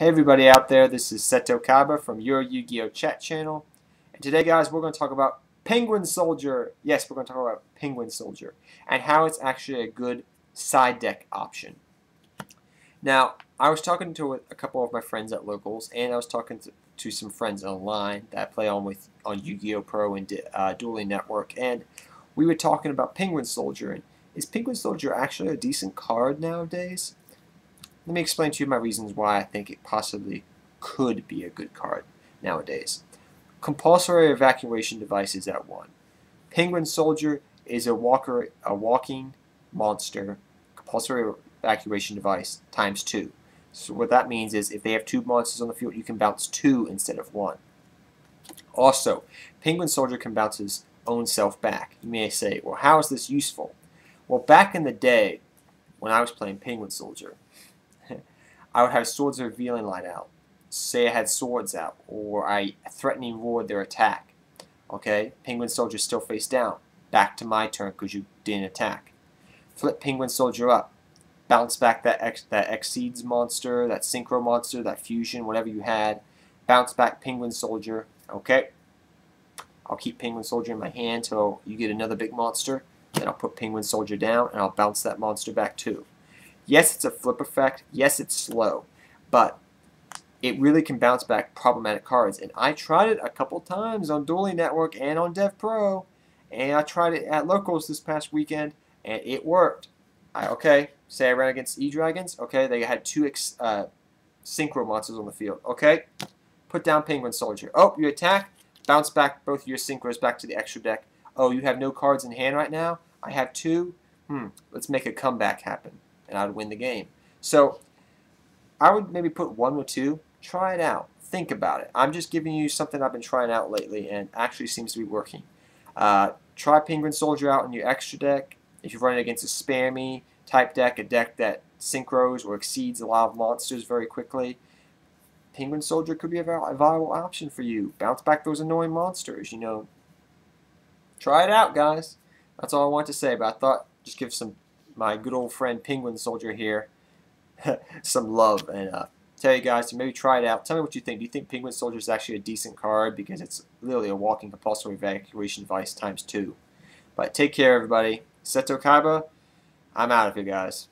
Hey everybody out there, this is Seto Kaiba from your Yu-Gi-Oh! chat channel. And today guys, we're going to talk about Penguin Soldier. Yes, we're going to talk about Penguin Soldier and how it's actually a good side deck option. Now, I was talking to a couple of my friends at locals and I was talking to, some friends online that play on with on Yu-Gi-Oh! Pro and uh, Dueling Network and we were talking about Penguin Soldier and is Penguin Soldier actually a decent card nowadays? Let me explain to you my reasons why I think it possibly could be a good card nowadays. Compulsory evacuation device is at 1. Penguin Soldier is a walker, a walking monster. Compulsory evacuation device times 2. So what that means is if they have two monsters on the field, you can bounce 2 instead of 1. Also, Penguin Soldier can bounce his own self back. You may say, well, how is this useful? Well, back in the day, when I was playing Penguin Soldier, I would have Swords of Revealing Light out. Say I had swords out, or I threatening roared their attack. Okay, Penguin Soldier still face down. Back to my turn because you didn't attack. Flip Penguin Soldier up. Bounce back that that Exceeds monster, that Synchro monster, that Fusion, whatever you had. Bounce back Penguin Soldier. Okay. I'll keep Penguin Soldier in my hand till you get another big monster. Then I'll put Penguin Soldier down and I'll bounce that monster back too. Yes, it's a flip effect. Yes, it's slow. But it really can bounce back problematic cards. And I tried it a couple times on Dueling Network and on Dev Pro. And I tried it at locals this past weekend, and it worked. I, okay, say I ran against E-Dragons. Okay, they had two uh, Synchro monsters on the field. Okay, put down Penguin Soldier. Oh, you attack, bounce back both of your Synchros back to the extra deck. Oh, you have no cards in hand right now? I have two? Hmm, let's make a comeback happen and I would win the game. So I would maybe put one or two. Try it out. Think about it. I'm just giving you something I've been trying out lately and actually seems to be working. Uh, try Penguin Soldier out in your extra deck. If you're running against a spammy type deck, a deck that synchros or exceeds a lot of monsters very quickly, Penguin Soldier could be a viable option for you. Bounce back those annoying monsters, you know. Try it out, guys. That's all I want to say, but I thought just give some my good old friend Penguin Soldier here some love and uh, tell you guys to maybe try it out. Tell me what you think. Do you think Penguin Soldier is actually a decent card because it's literally a walking compulsory evacuation device times two? But take care, everybody. Seto Kaiba, I'm out of here, guys.